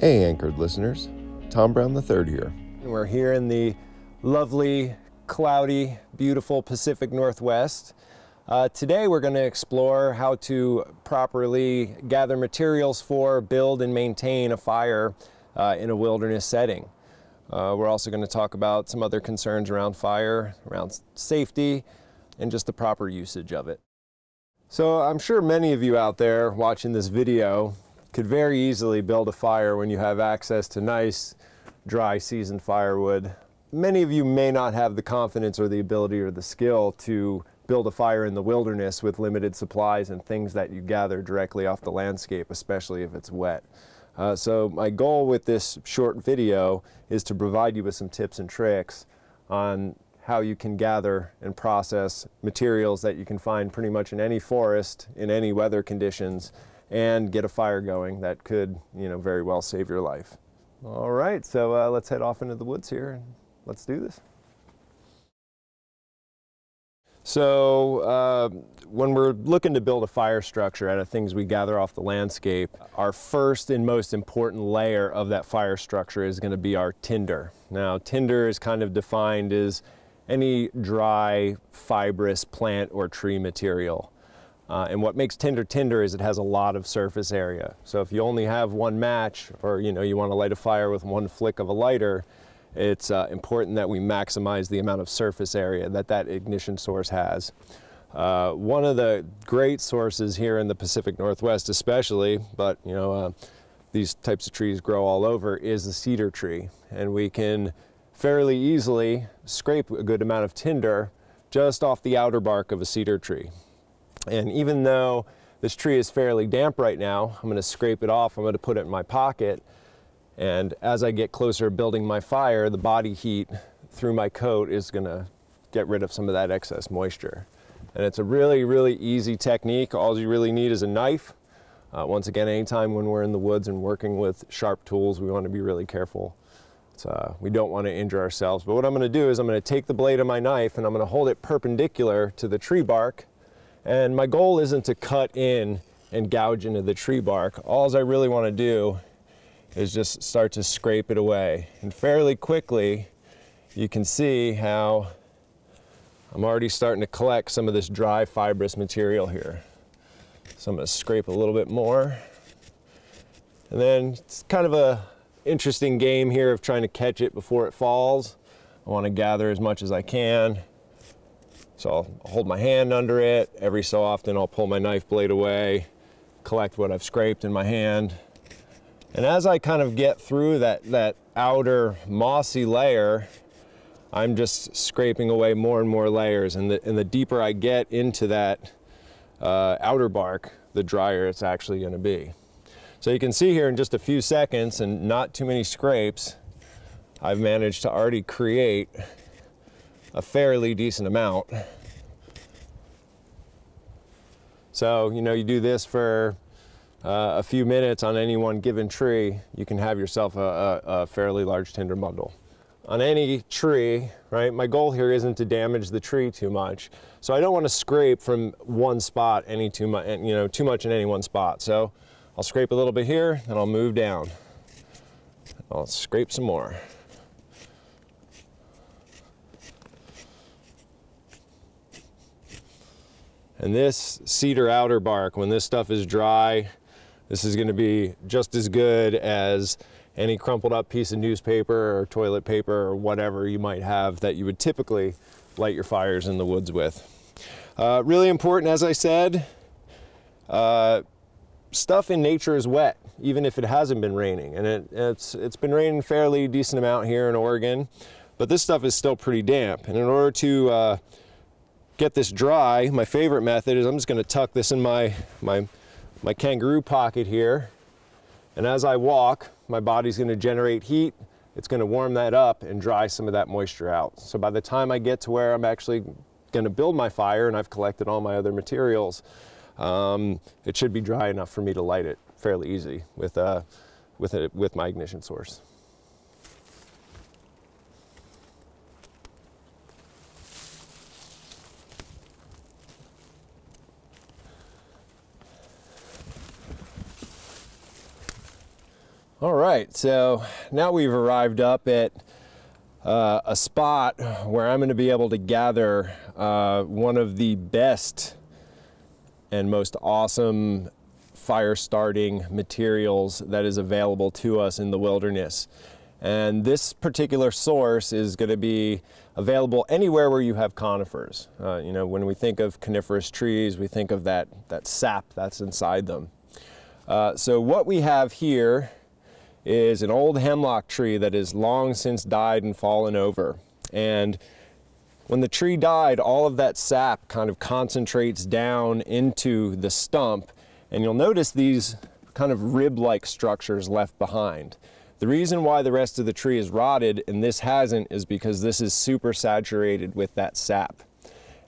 Hey, Anchored listeners. Tom Brown III here. We're here in the lovely, cloudy, beautiful Pacific Northwest. Uh, today we're going to explore how to properly gather materials for, build, and maintain a fire uh, in a wilderness setting. Uh, we're also going to talk about some other concerns around fire, around safety, and just the proper usage of it. So I'm sure many of you out there watching this video could very easily build a fire when you have access to nice, dry, seasoned firewood. Many of you may not have the confidence or the ability or the skill to build a fire in the wilderness with limited supplies and things that you gather directly off the landscape, especially if it's wet. Uh, so my goal with this short video is to provide you with some tips and tricks on how you can gather and process materials that you can find pretty much in any forest, in any weather conditions, and get a fire going that could, you know, very well save your life. All right, so uh, let's head off into the woods here and let's do this. So uh, when we're looking to build a fire structure out of things we gather off the landscape, our first and most important layer of that fire structure is going to be our tinder. Now tinder is kind of defined as any dry, fibrous plant or tree material. Uh, and what makes tinder tinder is it has a lot of surface area. So if you only have one match or you know you want to light a fire with one flick of a lighter, it's uh, important that we maximize the amount of surface area that that ignition source has. Uh, one of the great sources here in the Pacific Northwest especially, but you know uh, these types of trees grow all over, is the cedar tree. And we can fairly easily scrape a good amount of tinder just off the outer bark of a cedar tree. And even though this tree is fairly damp right now, I'm going to scrape it off, I'm going to put it in my pocket, and as I get closer building my fire, the body heat through my coat is going to get rid of some of that excess moisture. And it's a really, really easy technique. All you really need is a knife. Uh, once again, anytime when we're in the woods and working with sharp tools, we want to be really careful. Uh, we don't want to injure ourselves. But what I'm going to do is I'm going to take the blade of my knife and I'm going to hold it perpendicular to the tree bark and my goal isn't to cut in and gouge into the tree bark. All I really want to do is just start to scrape it away. And fairly quickly, you can see how I'm already starting to collect some of this dry fibrous material here. So I'm going to scrape a little bit more. And then it's kind of a interesting game here of trying to catch it before it falls. I want to gather as much as I can. So I'll hold my hand under it. Every so often I'll pull my knife blade away, collect what I've scraped in my hand. And as I kind of get through that, that outer mossy layer, I'm just scraping away more and more layers. And the, and the deeper I get into that uh, outer bark, the drier it's actually gonna be. So you can see here in just a few seconds and not too many scrapes, I've managed to already create a fairly decent amount. So, you know, you do this for uh, a few minutes on any one given tree, you can have yourself a, a, a, fairly large tinder bundle. On any tree, right, my goal here isn't to damage the tree too much. So I don't want to scrape from one spot any too much, you know, too much in any one spot. So I'll scrape a little bit here, and I'll move down. I'll scrape some more. And this cedar outer bark, when this stuff is dry, this is gonna be just as good as any crumpled up piece of newspaper or toilet paper or whatever you might have that you would typically light your fires in the woods with. Uh, really important, as I said, uh, stuff in nature is wet, even if it hasn't been raining. And it, it's, it's been raining fairly decent amount here in Oregon, but this stuff is still pretty damp. And in order to uh, get this dry, my favorite method is I'm just gonna tuck this in my, my, my kangaroo pocket here. And as I walk, my body's gonna generate heat. It's gonna warm that up and dry some of that moisture out. So by the time I get to where I'm actually gonna build my fire and I've collected all my other materials, um, it should be dry enough for me to light it fairly easy with, uh, with, a, with my ignition source. All right, so now we've arrived up at uh, a spot where I'm going to be able to gather uh, one of the best and most awesome fire starting materials that is available to us in the wilderness. And this particular source is going to be available anywhere where you have conifers. Uh, you know, when we think of coniferous trees, we think of that, that sap that's inside them. Uh, so what we have here is an old hemlock tree that has long since died and fallen over. And when the tree died, all of that sap kind of concentrates down into the stump. And you'll notice these kind of rib-like structures left behind. The reason why the rest of the tree is rotted and this hasn't is because this is super saturated with that sap.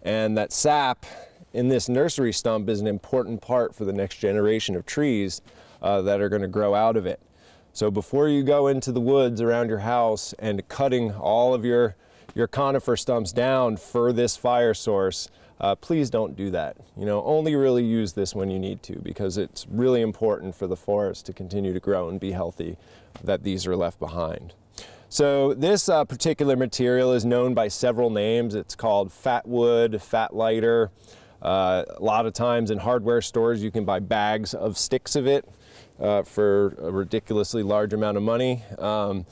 And that sap in this nursery stump is an important part for the next generation of trees uh, that are going to grow out of it. So before you go into the woods around your house and cutting all of your, your conifer stumps down for this fire source, uh, please don't do that. You know, only really use this when you need to because it's really important for the forest to continue to grow and be healthy that these are left behind. So this uh, particular material is known by several names. It's called fat wood, fat lighter. Uh, a lot of times in hardware stores you can buy bags of sticks of it uh, for a ridiculously large amount of money. Um,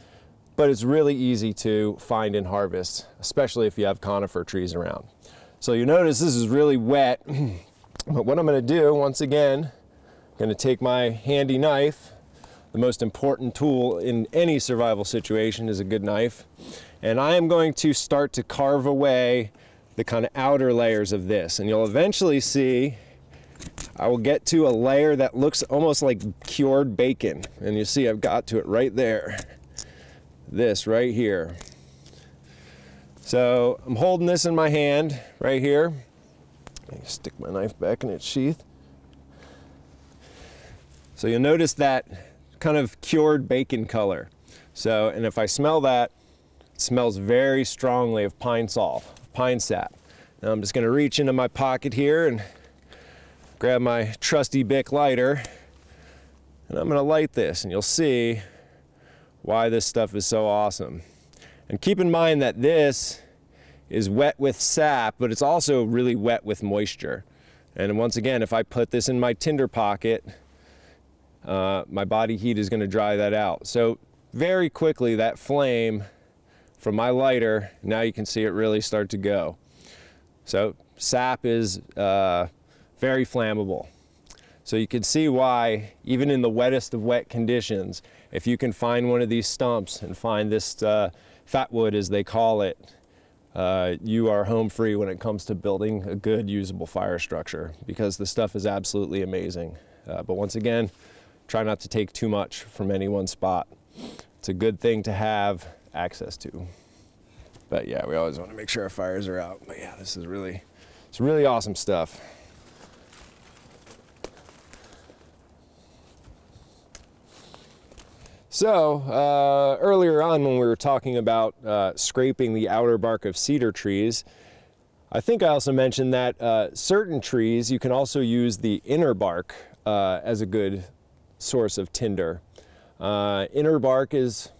but it's really easy to find and harvest, especially if you have conifer trees around. So you notice this is really wet, but what I'm gonna do, once again, I'm gonna take my handy knife, the most important tool in any survival situation is a good knife, and I am going to start to carve away the kind of outer layers of this, and you'll eventually see I will get to a layer that looks almost like cured bacon. And you see I've got to it right there. This right here. So I'm holding this in my hand right here. I stick my knife back in its sheath. So you'll notice that kind of cured bacon color. So, and if I smell that, it smells very strongly of Pine-Sol, pine sap. Now I'm just gonna reach into my pocket here and grab my trusty Bic lighter and I'm gonna light this and you'll see why this stuff is so awesome. And keep in mind that this is wet with sap, but it's also really wet with moisture. And once again, if I put this in my tinder pocket, uh, my body heat is gonna dry that out. So very quickly, that flame from my lighter, now you can see it really start to go. So sap is uh, very flammable. So you can see why, even in the wettest of wet conditions, if you can find one of these stumps and find this uh, fat wood, as they call it, uh, you are home free when it comes to building a good usable fire structure because the stuff is absolutely amazing. Uh, but once again, try not to take too much from any one spot. It's a good thing to have access to. But yeah, we always want to make sure our fires are out. But yeah, this is really, it's really awesome stuff. So uh, earlier on when we were talking about uh, scraping the outer bark of cedar trees, I think I also mentioned that uh, certain trees you can also use the inner bark uh, as a good source of tinder. Uh, inner bark is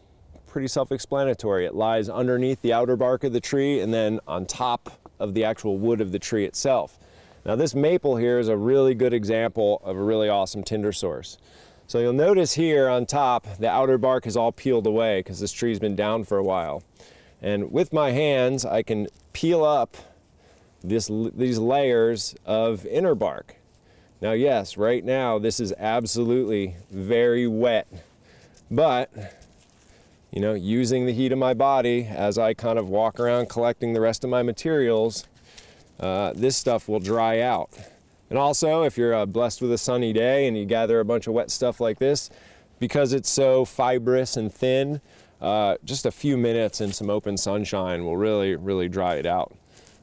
pretty self-explanatory. It lies underneath the outer bark of the tree and then on top of the actual wood of the tree itself. Now this maple here is a really good example of a really awesome tinder source. So you'll notice here on top, the outer bark is all peeled away because this tree's been down for a while. And with my hands, I can peel up this, these layers of inner bark. Now, yes, right now, this is absolutely very wet, but you know, using the heat of my body as I kind of walk around collecting the rest of my materials, uh, this stuff will dry out. And also, if you're uh, blessed with a sunny day and you gather a bunch of wet stuff like this, because it's so fibrous and thin, uh, just a few minutes in some open sunshine will really, really dry it out.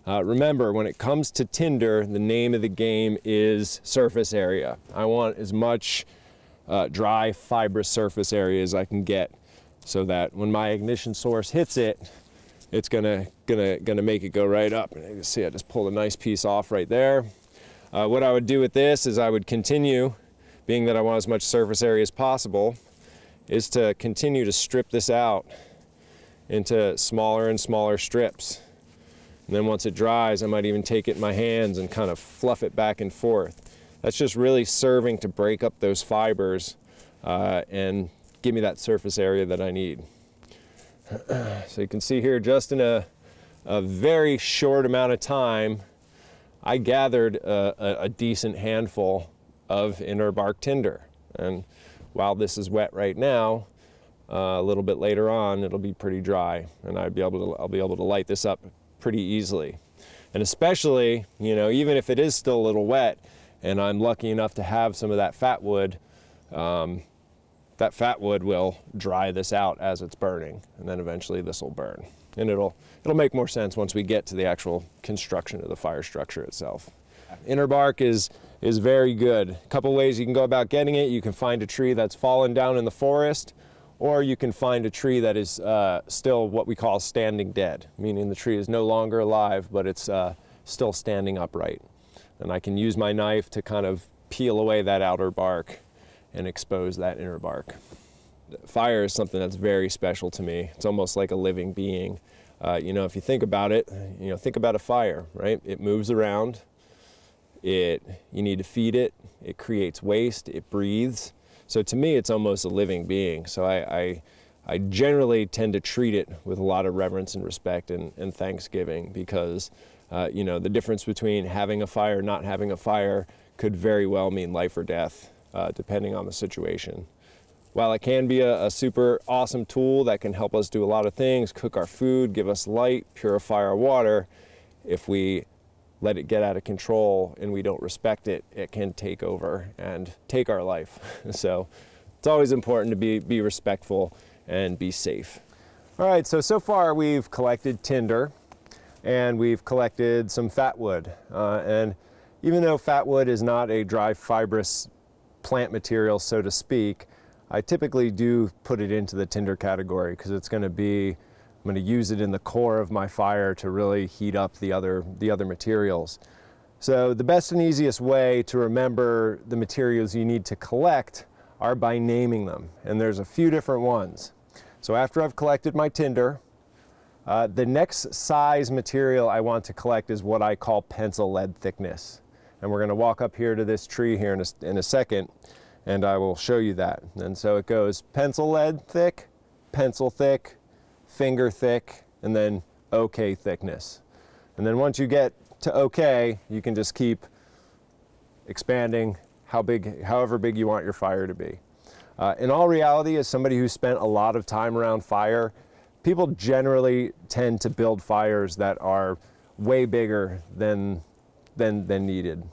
Uh, remember, when it comes to tinder, the name of the game is surface area. I want as much uh, dry, fibrous surface area as I can get so that when my ignition source hits it, it's gonna, gonna, gonna make it go right up. And you can see I just pulled a nice piece off right there. Uh, what I would do with this is I would continue, being that I want as much surface area as possible, is to continue to strip this out into smaller and smaller strips. And then once it dries, I might even take it in my hands and kind of fluff it back and forth. That's just really serving to break up those fibers uh, and give me that surface area that I need. so you can see here just in a, a very short amount of time, I gathered a, a, decent handful of inner bark tinder. And while this is wet right now, uh, a little bit later on, it'll be pretty dry and I'd be able to, I'll be able to light this up pretty easily. And especially, you know, even if it is still a little wet and I'm lucky enough to have some of that fat wood, um, that fat wood will dry this out as it's burning and then eventually this will burn. And it'll, it'll make more sense once we get to the actual construction of the fire structure itself. Inner bark is, is very good. A couple ways you can go about getting it. You can find a tree that's fallen down in the forest or you can find a tree that is uh, still what we call standing dead, meaning the tree is no longer alive, but it's uh, still standing upright. And I can use my knife to kind of peel away that outer bark and expose that inner bark. Fire is something that's very special to me. It's almost like a living being. Uh, you know, if you think about it, you know, think about a fire, right? It moves around. It, you need to feed it. It creates waste. It breathes. So to me, it's almost a living being. So I, I, I generally tend to treat it with a lot of reverence and respect and, and thanksgiving because, uh, you know, the difference between having a fire, not having a fire, could very well mean life or death uh, depending on the situation. While it can be a, a, super awesome tool that can help us do a lot of things, cook our food, give us light, purify our water, if we let it get out of control and we don't respect it, it can take over and take our life. so it's always important to be, be respectful and be safe. All right, so so far we've collected tinder and we've collected some fat wood. Uh, and even though fat wood is not a dry fibrous plant material, so to speak, I typically do put it into the tinder category because it's going to be, I'm going to use it in the core of my fire to really heat up the other, the other materials. So the best and easiest way to remember the materials you need to collect are by naming them. And there's a few different ones. So after I've collected my tinder, uh, the next size material I want to collect is what I call pencil lead thickness. And we're going to walk up here to this tree here in a, in a second, and I will show you that. And so it goes pencil lead thick, pencil thick, finger thick, and then OK thickness. And then once you get to OK, you can just keep expanding how big, however big you want your fire to be. Uh, in all reality, as somebody who spent a lot of time around fire, people generally tend to build fires that are way bigger than than, than needed.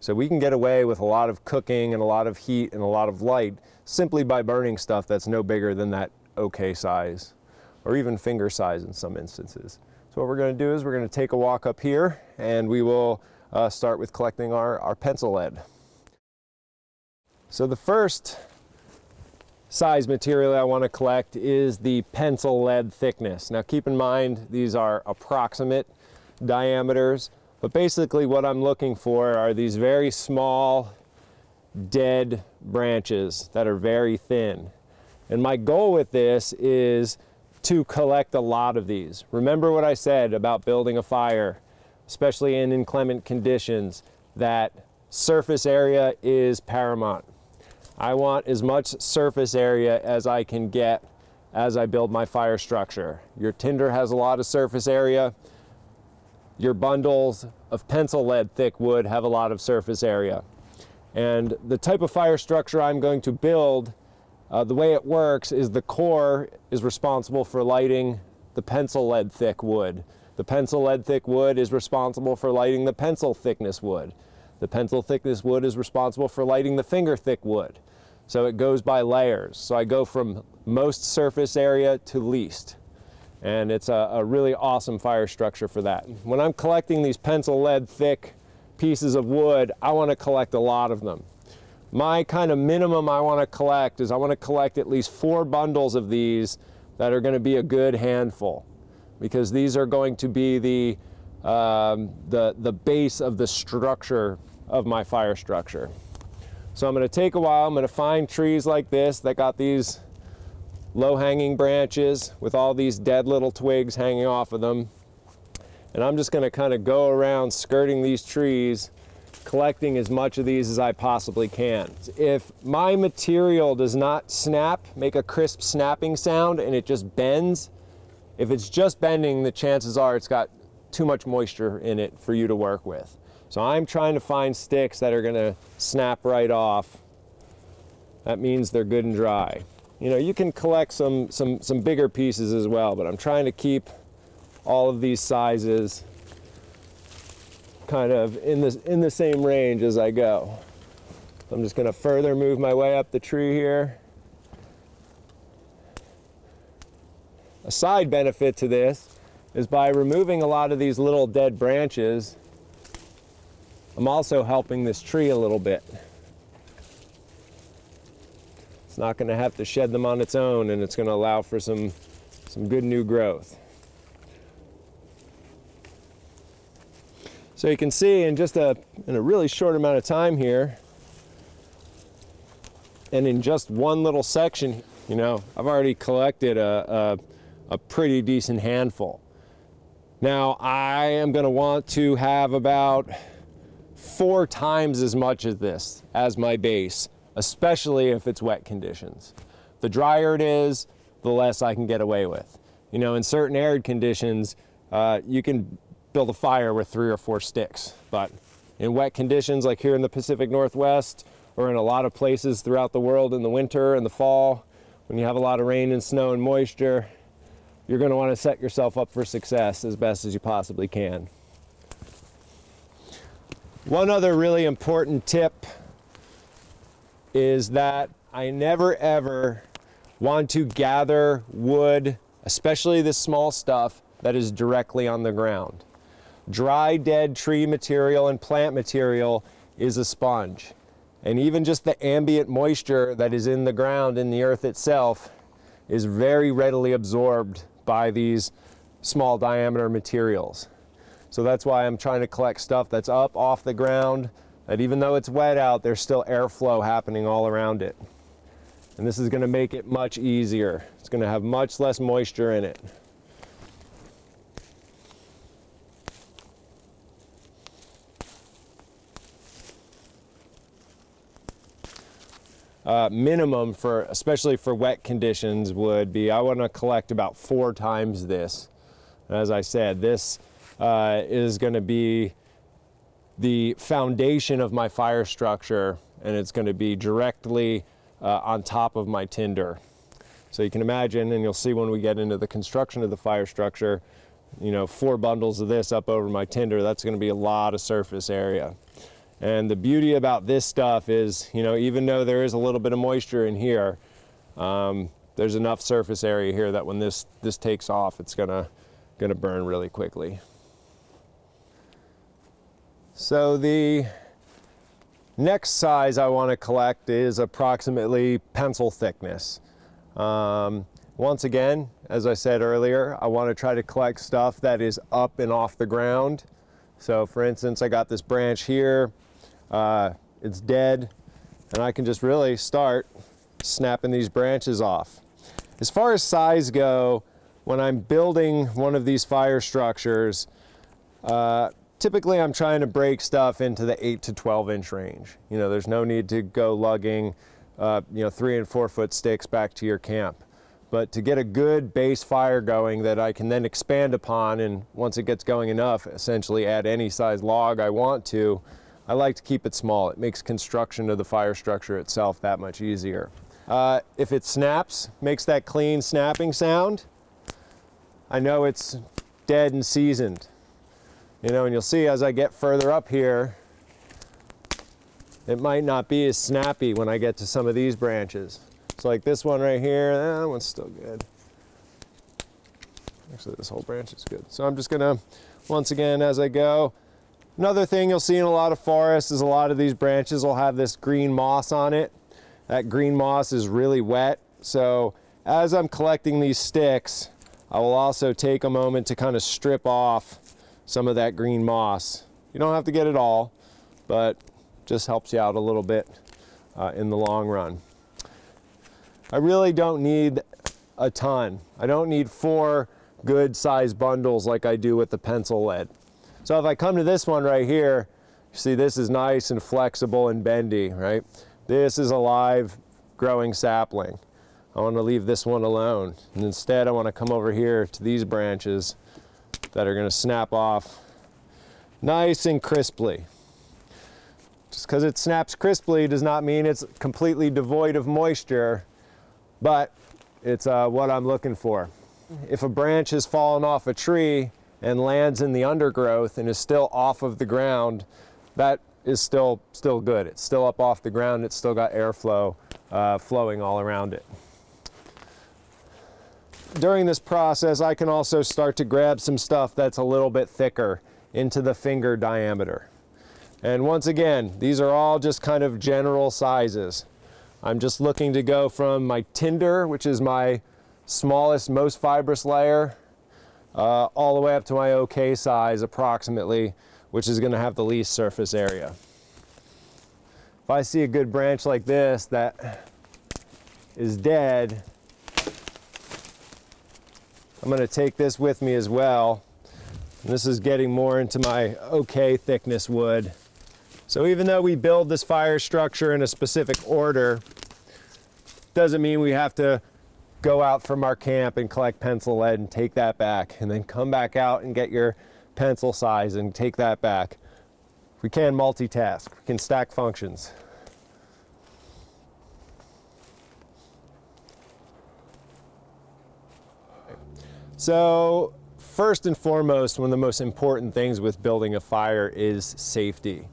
So we can get away with a lot of cooking and a lot of heat and a lot of light simply by burning stuff that's no bigger than that okay size or even finger size in some instances. So what we're going to do is we're going to take a walk up here and we will uh, start with collecting our, our pencil lead. So the first size material I want to collect is the pencil lead thickness. Now keep in mind these are approximate diameters. But basically what I'm looking for are these very small dead branches that are very thin. And my goal with this is to collect a lot of these. Remember what I said about building a fire, especially in inclement conditions, that surface area is paramount. I want as much surface area as I can get as I build my fire structure. Your tinder has a lot of surface area. Your bundles of pencil lead thick wood have a lot of surface area. And the type of fire structure I'm going to build, uh, the way it works is the core is responsible for lighting the pencil lead thick wood. The pencil lead thick wood is responsible for lighting the pencil thickness wood. The pencil thickness wood is responsible for lighting the finger thick wood. So it goes by layers. So I go from most surface area to least and it's a, a, really awesome fire structure for that. When I'm collecting these pencil lead thick pieces of wood, I want to collect a lot of them. My kind of minimum I want to collect is I want to collect at least four bundles of these that are going to be a good handful because these are going to be the, um, the, the base of the structure of my fire structure. So I'm going to take a while, I'm going to find trees like this that got these low hanging branches with all these dead little twigs hanging off of them. And I'm just gonna kind of go around skirting these trees, collecting as much of these as I possibly can. If my material does not snap, make a crisp snapping sound, and it just bends, if it's just bending, the chances are it's got too much moisture in it for you to work with. So I'm trying to find sticks that are gonna snap right off. That means they're good and dry. You know, you can collect some, some, some bigger pieces as well, but I'm trying to keep all of these sizes kind of in the, in the same range as I go. I'm just gonna further move my way up the tree here. A side benefit to this is by removing a lot of these little dead branches, I'm also helping this tree a little bit. Not going to have to shed them on its own and it's going to allow for some, some good new growth. So you can see in just a, in a really short amount of time here, and in just one little section, you know, I've already collected a, a, a pretty decent handful. Now I am going to want to have about four times as much of this as my base, especially if it's wet conditions. The drier it is, the less I can get away with. You know, in certain arid conditions, uh, you can build a fire with three or four sticks, but in wet conditions like here in the Pacific Northwest or in a lot of places throughout the world in the winter and the fall, when you have a lot of rain and snow and moisture, you're going to want to set yourself up for success as best as you possibly can. One other really important tip is that I never ever want to gather wood, especially this small stuff that is directly on the ground. Dry, dead tree material and plant material is a sponge. And even just the ambient moisture that is in the ground, in the earth itself, is very readily absorbed by these small diameter materials. So that's why I'm trying to collect stuff that's up off the ground, that even though it's wet out, there's still airflow happening all around it. And this is gonna make it much easier. It's gonna have much less moisture in it. uh, minimum for, especially for wet conditions, would be I want to collect about four times this. As I said, this uh, is going to be the foundation of my fire structure, and it's going to be directly uh, on top of my tinder. So you can imagine, and you'll see when we get into the construction of the fire structure, you know, four bundles of this up over my tinder, that's going to be a lot of surface area. And the beauty about this stuff is, you know, even though there is a little bit of moisture in here, um, there's enough surface area here that when this, this takes off, it's gonna, gonna burn really quickly. So the next size I wanna collect is approximately pencil thickness. Um, once again, as I said earlier, I wanna try to collect stuff that is up and off the ground. So for instance, I got this branch here, uh, it's dead, and I can just really start snapping these branches off. As far as size go, when I'm building one of these fire structures, uh, typically I'm trying to break stuff into the 8 to 12 inch range. You know, there's no need to go lugging, uh, you know, three and four foot sticks back to your camp. But to get a good base fire going that I can then expand upon and once it gets going enough, essentially add any size log I want to, I like to keep it small. It makes construction of the fire structure itself that much easier. Uh, if it snaps, makes that clean snapping sound, I know it's dead and seasoned. You know, and you'll see as I get further up here, it might not be as snappy when I get to some of these branches. So like this one right here, that one's still good. Actually, this whole branch is good. So I'm just gonna, once again, as I go, Another thing you'll see in a lot of forests is a lot of these branches will have this green moss on it. That green moss is really wet. So as I'm collecting these sticks, I will also take a moment to kind of strip off some of that green moss. You don't have to get it all, but just helps you out a little bit uh, in the long run. I really don't need a ton. I don't need four good size bundles like I do with the pencil lead. So if I come to this one right here, see this is nice and flexible and bendy, right? This is a live growing sapling. I want to leave this one alone. And instead I want to come over here to these branches that are going to snap off nice and crisply. Just because it snaps crisply does not mean it's completely devoid of moisture, but it's uh, what I'm looking for. If a branch has fallen off a tree and lands in the undergrowth and is still off of the ground, that is still, still good. It's still up off the ground, it's still got airflow uh, flowing all around it. During this process, I can also start to grab some stuff that's a little bit thicker into the finger diameter. And once again, these are all just kind of general sizes. I'm just looking to go from my tinder, which is my smallest, most fibrous layer, uh, all the way up to my OK size approximately, which is going to have the least surface area. If I see a good branch like this that is dead, I'm going to take this with me as well. This is getting more into my OK thickness wood. So even though we build this fire structure in a specific order, doesn't mean we have to go out from our camp and collect pencil lead and take that back and then come back out and get your pencil size and take that back. We can multitask, we can stack functions. So first and foremost, one of the most important things with building a fire is safety.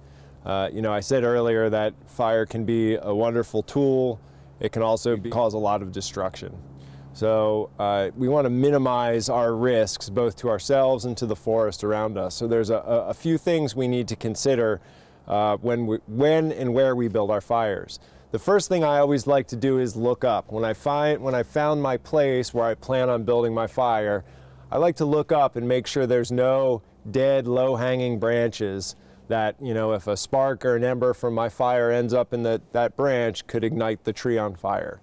Uh, you know, I said earlier that fire can be a wonderful tool. It can also cause a lot of destruction. So uh, we want to minimize our risks both to ourselves and to the forest around us. So there's a, a few things we need to consider uh, when, we, when and where we build our fires. The first thing I always like to do is look up. When I, find, when I found my place where I plan on building my fire, I like to look up and make sure there's no dead, low-hanging branches that, you know, if a spark or an ember from my fire ends up in the, that branch could ignite the tree on fire.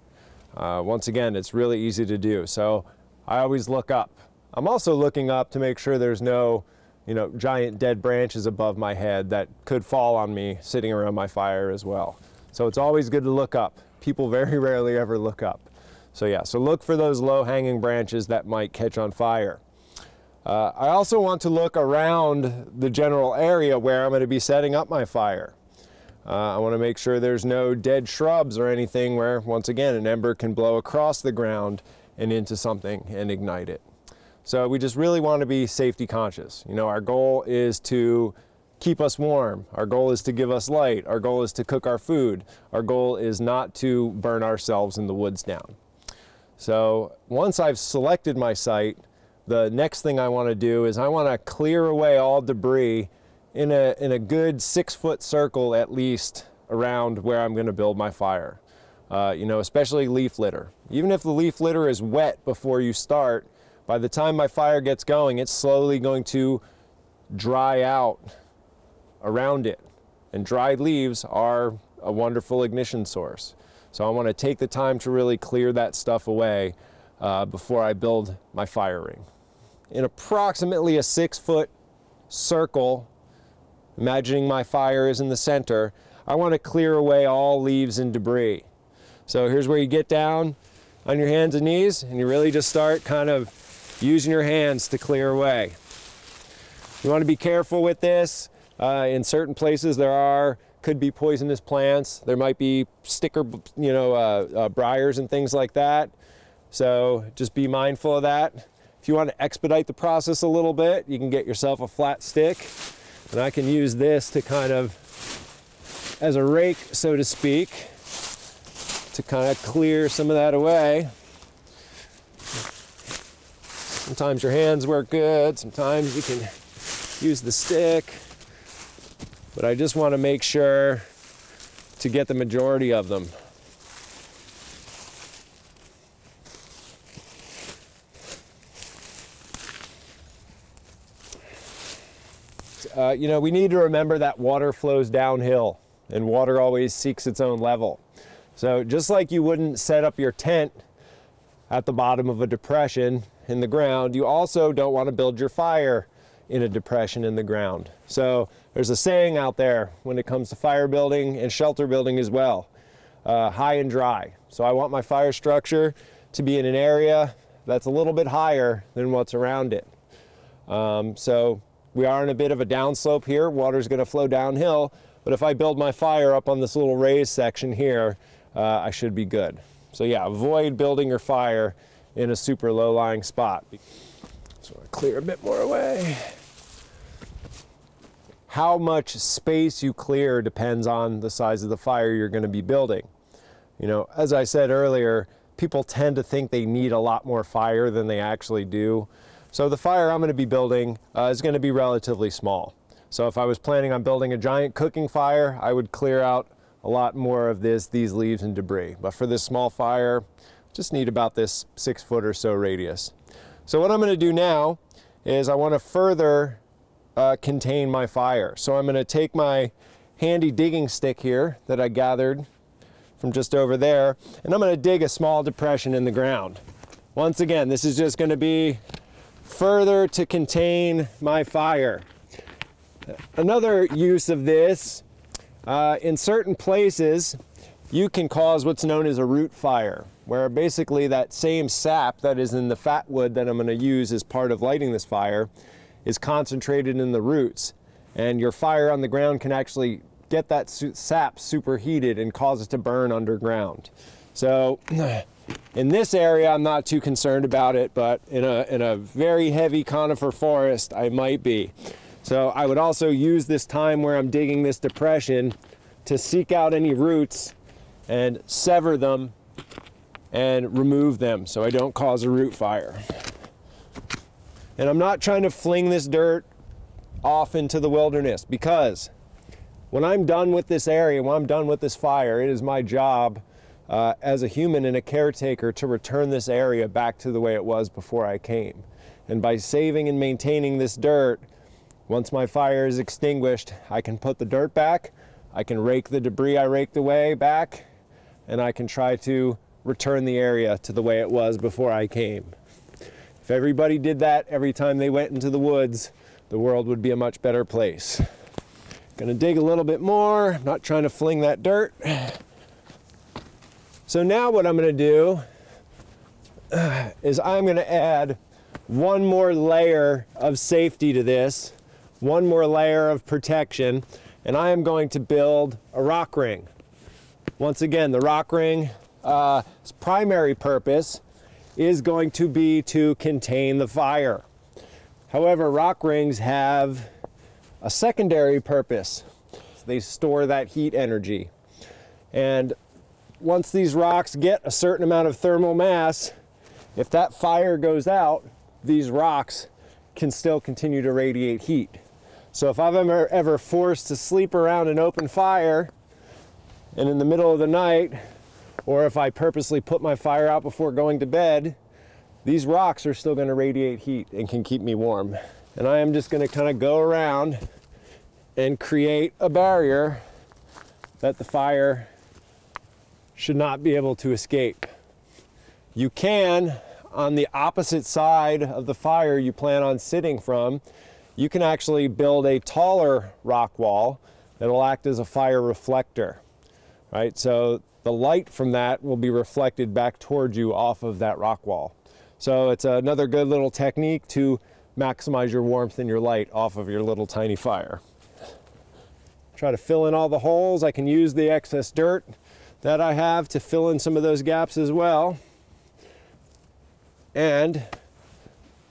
Uh, once again, it's really easy to do. So I always look up. I'm also looking up to make sure there's no, you know, giant dead branches above my head that could fall on me sitting around my fire as well. So it's always good to look up. People very rarely ever look up. So yeah, so look for those low hanging branches that might catch on fire. Uh, I also want to look around the general area where I'm going to be setting up my fire. Uh, I want to make sure there's no dead shrubs or anything where, once again, an ember can blow across the ground and into something and ignite it. So we just really want to be safety conscious. You know, our goal is to keep us warm. Our goal is to give us light. Our goal is to cook our food. Our goal is not to burn ourselves in the woods down. So once I've selected my site, the next thing I want to do is I want to clear away all debris in a, in a good six foot circle at least around where I'm going to build my fire. Uh, you know, especially leaf litter. Even if the leaf litter is wet before you start, by the time my fire gets going, it's slowly going to dry out around it. And dried leaves are a wonderful ignition source. So I want to take the time to really clear that stuff away uh, before I build my fire ring. In approximately a six foot circle, imagining my fire is in the center, I want to clear away all leaves and debris. So here's where you get down on your hands and knees and you really just start kind of using your hands to clear away. You want to be careful with this. Uh, in certain places there are could be poisonous plants. There might be sticker, you know, uh, uh, briars and things like that. So just be mindful of that. If you want to expedite the process a little bit, you can get yourself a flat stick. And I can use this to kind of, as a rake, so to speak, to kind of clear some of that away. Sometimes your hands work good, sometimes you can use the stick. But I just want to make sure to get the majority of them. Uh, you know, we need to remember that water flows downhill and water always seeks its own level. So just like you wouldn't set up your tent at the bottom of a depression in the ground, you also don't want to build your fire in a depression in the ground. So there's a saying out there when it comes to fire building and shelter building as well, uh, high and dry. So I want my fire structure to be in an area that's a little bit higher than what's around it. Um, so we are in a bit of a downslope here. Water's going to flow downhill, but if I build my fire up on this little raised section here, uh, I should be good. So yeah, avoid building your fire in a super low-lying spot. So I clear a bit more away. How much space you clear depends on the size of the fire you're going to be building. You know, as I said earlier, people tend to think they need a lot more fire than they actually do. So the fire I'm going to be building uh, is going to be relatively small. So if I was planning on building a giant cooking fire, I would clear out a lot more of this, these leaves and debris. But for this small fire, just need about this six foot or so radius. So what I'm going to do now is I want to further uh, contain my fire. So I'm going to take my handy digging stick here that I gathered from just over there, and I'm going to dig a small depression in the ground. Once again, this is just going to be further to contain my fire. Another use of this, uh, in certain places, you can cause what's known as a root fire, where basically that same sap that is in the fat wood that I'm going to use as part of lighting this fire is concentrated in the roots. And your fire on the ground can actually get that sap superheated and cause it to burn underground. So in this area, I'm not too concerned about it, but in a, in a very heavy conifer forest, I might be. So I would also use this time where I'm digging this depression to seek out any roots and sever them and remove them so I don't cause a root fire. And I'm not trying to fling this dirt off into the wilderness because when I'm done with this area, when I'm done with this fire, it is my job uh, as a human and a caretaker to return this area back to the way it was before I came. And by saving and maintaining this dirt, once my fire is extinguished, I can put the dirt back, I can rake the debris I raked away back, and I can try to return the area to the way it was before I came. If everybody did that every time they went into the woods, the world would be a much better place. Gonna dig a little bit more, not trying to fling that dirt. So now what I'm gonna do is I'm gonna add one more layer of safety to this, one more layer of protection, and I am going to build a rock ring. Once again, the rock ring, uh, primary purpose is going to be to contain the fire. However, rock rings have a secondary purpose. They store that heat energy. And once these rocks get a certain amount of thermal mass, if that fire goes out, these rocks can still continue to radiate heat. So if I'm ever, ever forced to sleep around an open fire and in the middle of the night, or if I purposely put my fire out before going to bed, these rocks are still going to radiate heat and can keep me warm. And I am just going to kind of go around and create a barrier that the fire should not be able to escape. You can, on the opposite side of the fire you plan on sitting from, you can actually build a taller rock wall that will act as a fire reflector, right? So the light from that will be reflected back towards you off of that rock wall. So it's another good little technique to maximize your warmth and your light off of your little tiny fire. Try to fill in all the holes. I can use the excess dirt that I have to fill in some of those gaps as well. And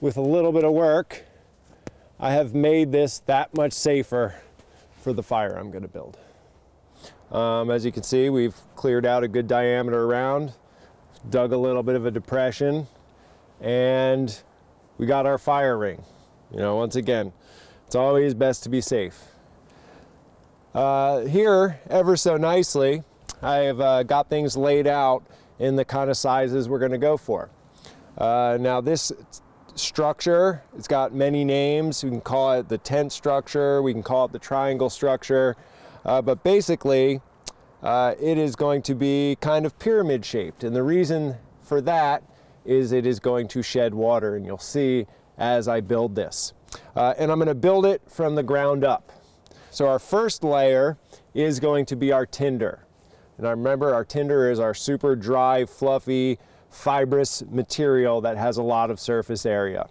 with a little bit of work, I have made this that much safer for the fire I'm going to build. Um, as you can see, we've cleared out a good diameter around, dug a little bit of a depression, and we got our fire ring. You know, once again, it's always best to be safe. Uh, here, ever so nicely, I have uh, got things laid out in the kind of sizes we're going to go for. Uh, now this structure, it's got many names. We can call it the tent structure, we can call it the triangle structure, uh, but basically uh, it is going to be kind of pyramid shaped. And the reason for that is it is going to shed water and you'll see as I build this. Uh, and I'm going to build it from the ground up. So our first layer is going to be our tinder. And I remember our tinder is our super dry, fluffy, fibrous material that has a lot of surface area.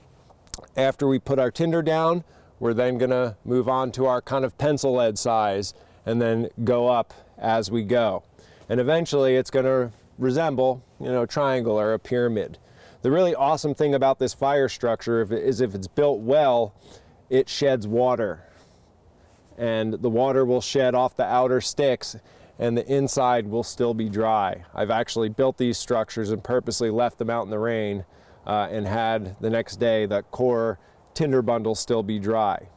After we put our tinder down, we're then going to move on to our kind of pencil lead size and then go up as we go. And eventually it's going to resemble, you know, a triangle or a pyramid. The really awesome thing about this fire structure is if it's built well, it sheds water. And the water will shed off the outer sticks and the inside will still be dry. I've actually built these structures and purposely left them out in the rain uh, and had the next day the core tinder bundle still be dry.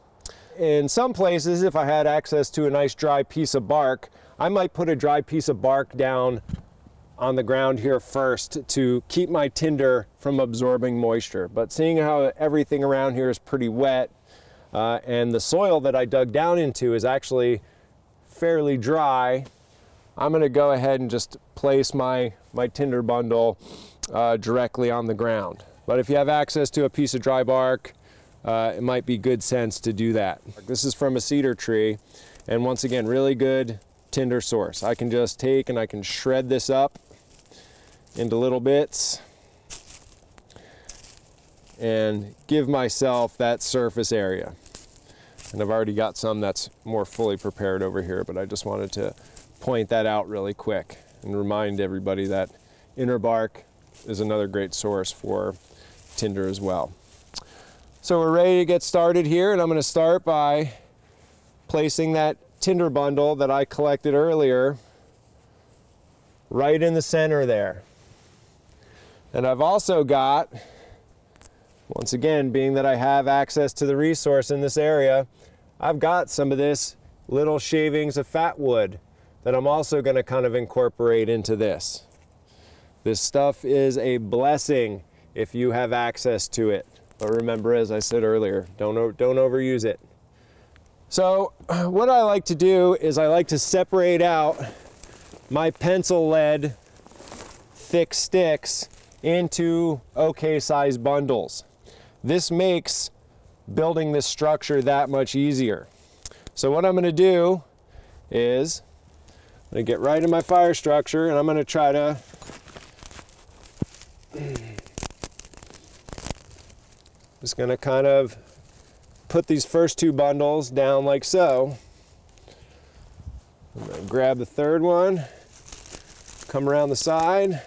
In some places, if I had access to a nice dry piece of bark, I might put a dry piece of bark down on the ground here first to keep my tinder from absorbing moisture. But seeing how everything around here is pretty wet uh, and the soil that I dug down into is actually fairly dry, I'm gonna go ahead and just place my, my tinder bundle uh, directly on the ground. But if you have access to a piece of dry bark, uh, it might be good sense to do that. This is from a cedar tree, and once again, really good tinder source. I can just take and I can shred this up into little bits and give myself that surface area. And I've already got some that's more fully prepared over here, but I just wanted to point that out really quick and remind everybody that inner bark is another great source for tinder as well. So we're ready to get started here and I'm going to start by placing that tinder bundle that I collected earlier right in the center there. And I've also got, once again, being that I have access to the resource in this area, I've got some of this little shavings of fat wood that I'm also going to kind of incorporate into this. This stuff is a blessing if you have access to it. But remember, as I said earlier, don't, don't overuse it. So what I like to do is I like to separate out my pencil lead thick sticks into okay size bundles. This makes building this structure that much easier. So what I'm going to do is I'm to get right in my fire structure and I'm going to try to just going to kind of put these first two bundles down like so. I'm to grab the third one, come around the side,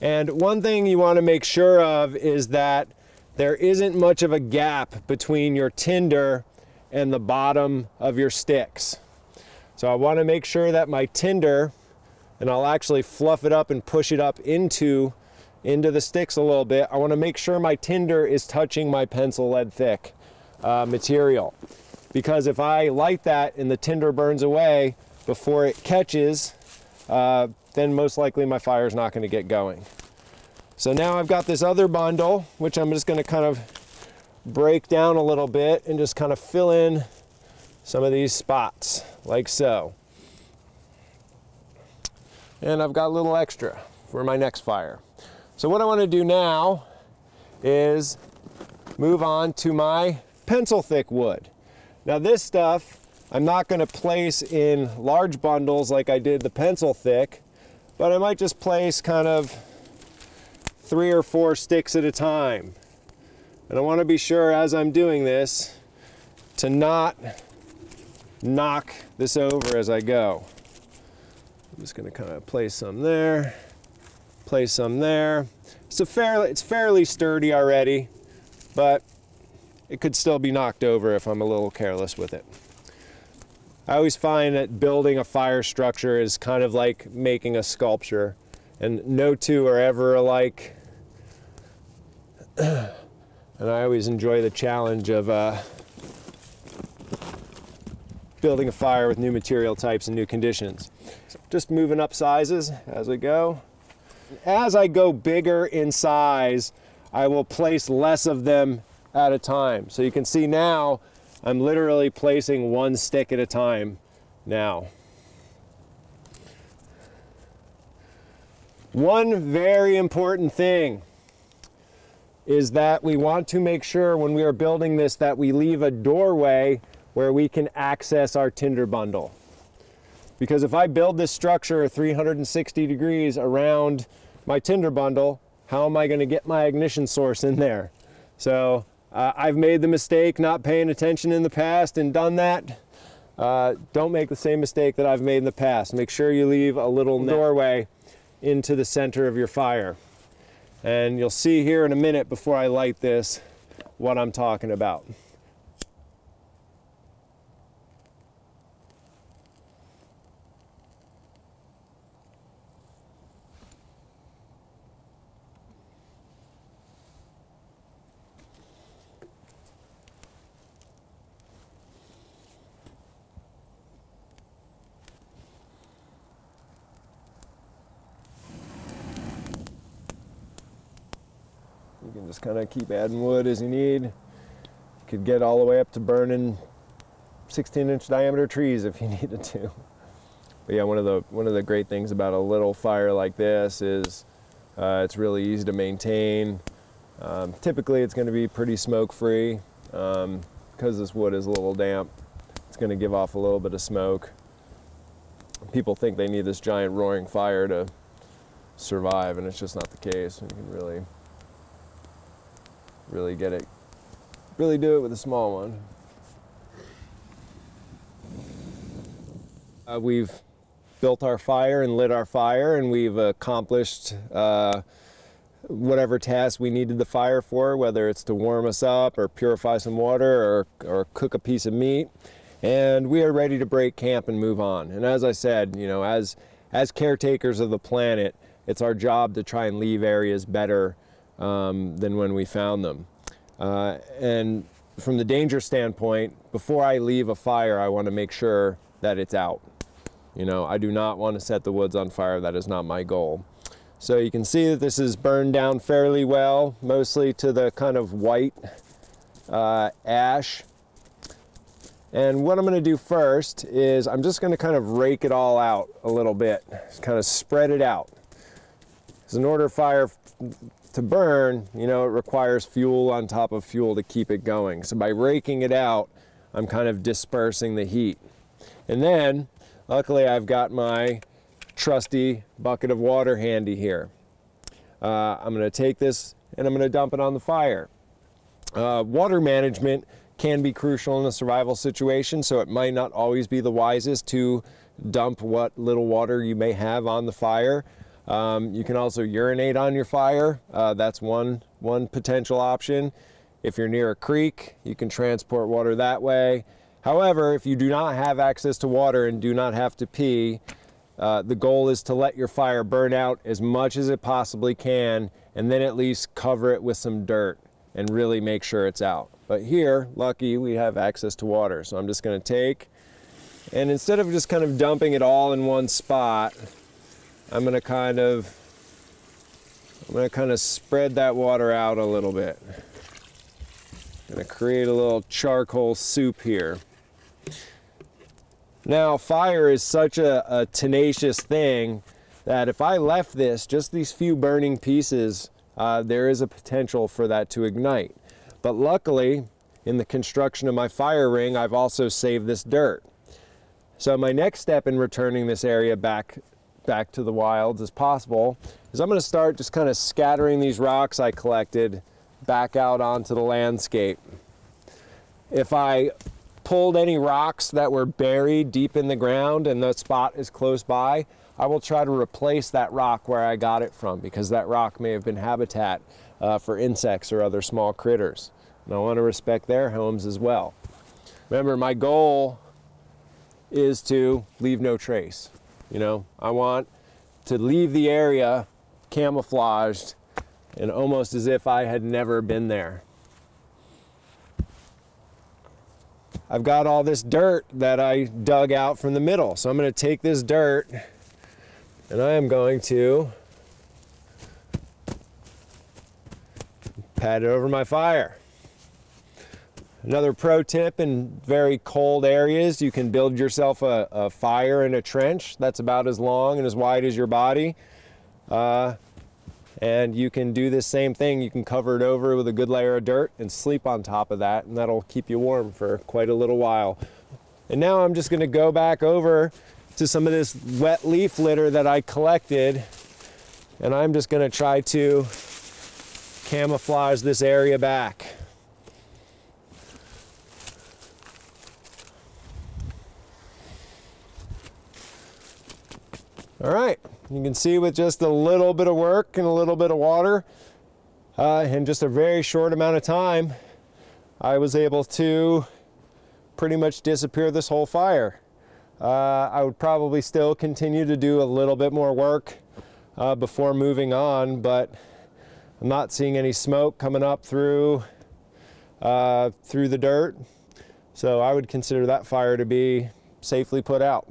and one thing you want to make sure of is that there isn't much of a gap between your tinder and the bottom of your sticks. So I want to make sure that my tinder, and I'll actually fluff it up and push it up into, into the sticks a little bit. I want to make sure my tinder is touching my pencil lead thick uh, material. Because if I light that and the tinder burns away before it catches, uh, then most likely my fire is not going to get going. So now I've got this other bundle, which I'm just going to kind of break down a little bit and just kind of fill in some of these spots like so. And I've got a little extra for my next fire. So what I want to do now is move on to my pencil thick wood. Now this stuff I'm not going to place in large bundles like I did the pencil thick, but I might just place kind of three or four sticks at a time. And I want to be sure as I'm doing this to not knock this over as I go. I'm just going to kind of place some there, place some there. It's, a fairly, it's fairly sturdy already, but it could still be knocked over if I'm a little careless with it. I always find that building a fire structure is kind of like making a sculpture and no two are ever alike. and I always enjoy the challenge of uh, building a fire with new material types and new conditions. So just moving up sizes as we go. As I go bigger in size, I will place less of them at a time. So you can see now I'm literally placing one stick at a time now. One very important thing is that we want to make sure when we are building this that we leave a doorway where we can access our tinder bundle. Because if I build this structure 360 degrees around my tinder bundle, how am I going to get my ignition source in there? So uh, I've made the mistake not paying attention in the past and done that. Uh, don't make the same mistake that I've made in the past. Make sure you leave a little doorway into the center of your fire. And you'll see here in a minute before I light this what I'm talking about. You can just kind of keep adding wood as you need. You could get all the way up to burning 16 inch diameter trees if you needed to. But yeah, one of the one of the great things about a little fire like this is uh, it's really easy to maintain. Um, typically, it's going to be pretty smoke free um, because this wood is a little damp. It's going to give off a little bit of smoke. People think they need this giant roaring fire to survive, and it's just not the case. You can really really get it, really do it with a small one. Uh, we've built our fire and lit our fire, and we've accomplished uh, whatever task we needed the fire for, whether it's to warm us up or purify some water or, or cook a piece of meat. And we are ready to break camp and move on. And as I said, you know, as, as caretakers of the planet, it's our job to try and leave areas better um, than when we found them. Uh, and from the danger standpoint, before I leave a fire, I want to make sure that it's out. You know, I do not want to set the woods on fire. That is not my goal. So you can see that this is burned down fairly well, mostly to the kind of white uh, ash. And what I'm going to do first is I'm just going to kind of rake it all out a little bit, just kind of spread it out. Because in order fire to burn, you know, it requires fuel on top of fuel to keep it going. So by raking it out, I'm kind of dispersing the heat. And then, luckily I've got my trusty bucket of water handy here. Uh, I'm gonna take this and I'm gonna dump it on the fire. Uh, water management can be crucial in a survival situation, so it might not always be the wisest to dump what little water you may have on the fire. Um, you can also urinate on your fire. Uh, that's one, one potential option. If you're near a creek, you can transport water that way. However, if you do not have access to water and do not have to pee, uh, the goal is to let your fire burn out as much as it possibly can and then at least cover it with some dirt and really make sure it's out. But here, lucky, we have access to water. So I'm just gonna take, and instead of just kind of dumping it all in one spot, I'm going to kind of I'm to kind of spread that water out a little bit. I'm to create a little charcoal soup here. Now, fire is such a, a, tenacious thing that if I left this, just these few burning pieces, uh, there is a potential for that to ignite. But luckily, in the construction of my fire ring, I've also saved this dirt. So my next step in returning this area back back to the wilds as possible is I'm going to start just kind of scattering these rocks I collected back out onto the landscape. If I pulled any rocks that were buried deep in the ground and the spot is close by, I will try to replace that rock where I got it from because that rock may have been habitat uh, for insects or other small critters. And I want to respect their homes as well. Remember, my goal is to leave no trace. You know, I want to leave the area camouflaged and almost as if I had never been there. I've got all this dirt that I dug out from the middle. So I'm going to take this dirt and I am going to pat it over my fire. Another pro tip in very cold areas, you can build yourself a, a fire in a trench that's about as long and as wide as your body. Uh, And you can do this same thing. You can cover it over with a good layer of dirt and sleep on top of that, and that'll keep you warm for quite a little while. And now I'm just gonna go back over to some of this wet leaf litter that I collected, and I'm just gonna try to camouflage this area back. All right, you can see with just a little bit of work and a little bit of water, uh, in just a very short amount of time, I was able to pretty much disappear this whole fire. Uh, I would probably still continue to do a little bit more work uh, before moving on, but I'm not seeing any smoke coming up through uh, through the dirt. So I would consider that fire to be safely put out.